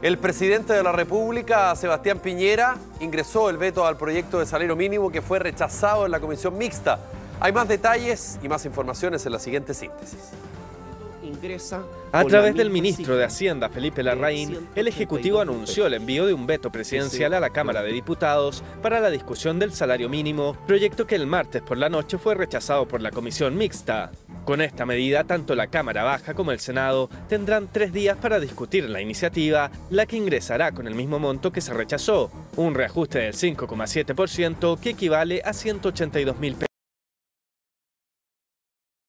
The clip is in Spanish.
El presidente de la República, Sebastián Piñera, ingresó el veto al proyecto de salario mínimo que fue rechazado en la comisión mixta. Hay más detalles y más informaciones en la siguiente síntesis. A través del ministro de Hacienda, Felipe Larraín, el Ejecutivo anunció el envío de un veto presidencial a la Cámara de Diputados para la discusión del salario mínimo, proyecto que el martes por la noche fue rechazado por la comisión mixta. Con esta medida, tanto la Cámara Baja como el Senado tendrán tres días para discutir la iniciativa, la que ingresará con el mismo monto que se rechazó, un reajuste del 5,7% que equivale a 182 mil pesos.